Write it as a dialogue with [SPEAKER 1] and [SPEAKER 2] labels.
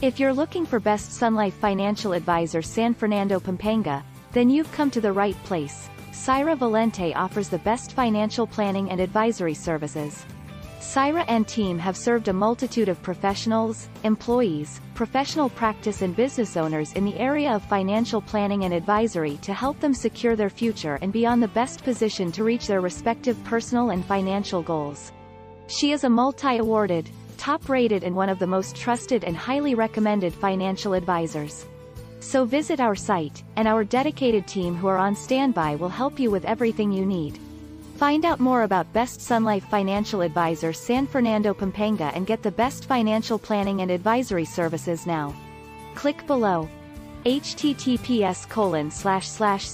[SPEAKER 1] If you're looking for best Sun Life financial advisor San Fernando Pampanga, then you've come to the right place. Cyra Vallente offers the best financial planning and advisory services. Cyra and team have served a multitude of professionals, employees, professional practice and business owners in the area of financial planning and advisory to help them secure their future and be on the best position to reach their respective personal and financial goals. She is a multi-awarded, top-rated and one of the most trusted and highly recommended financial advisors. So visit our site, and our dedicated team who are on standby will help you with everything you need. Find out more about Best Sun Life Financial Advisor San Fernando Pampanga and get the best financial planning and advisory services now. Click below. https colon slash slash